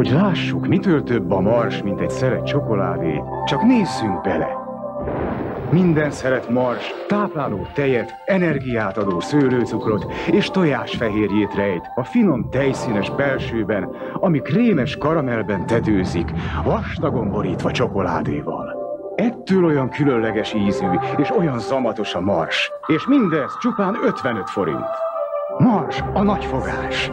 Hogy lássuk, mitől több a mars, mint egy szeret csokoládé, csak nézzünk bele. Minden szeret mars, tápláló tejet, energiát adó szőlőcukrot és tojásfehérjét rejt a finom tejszínes belsőben, ami krémes karamellben tetőzik, vastagon borítva csokoládéval. Ettől olyan különleges ízű és olyan zamatos a mars, és mindez csupán 55 forint. Mars a nagyfogás.